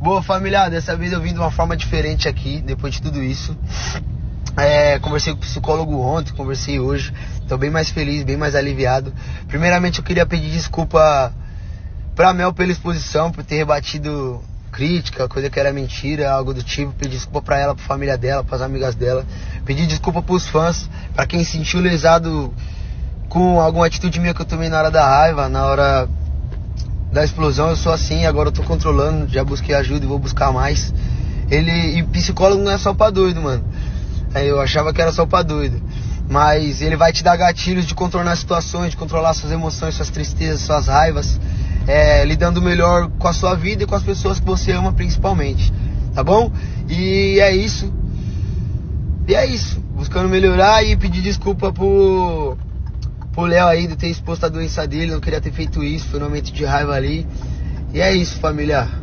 Boa família, dessa vez eu vim de uma forma diferente aqui, depois de tudo isso. É, conversei com o psicólogo ontem, conversei hoje. Tô bem mais feliz, bem mais aliviado. Primeiramente eu queria pedir desculpa pra Mel pela exposição, por ter rebatido crítica, coisa que era mentira, algo do tipo. Pedir desculpa pra ela, pra família dela, pras amigas dela. Pedir desculpa pros fãs, pra quem se sentiu lesado com alguma atitude minha que eu tomei na hora da raiva, na hora da explosão. Eu sou assim, agora eu tô controlando, já busquei ajuda e vou buscar mais. Ele e psicólogo não é só pra doido, mano. É, eu achava que era só pra doido. Mas ele vai te dar gatilhos de contornar situações, de controlar suas emoções, suas tristezas, suas raivas, é, lidando melhor com a sua vida e com as pessoas que você ama principalmente. Tá bom? E é isso. E é isso. Buscando melhorar e pedir desculpa por pro Léo aí de ter exposto a doença dele, não queria ter feito isso, foi um momento de raiva ali. E é isso, família.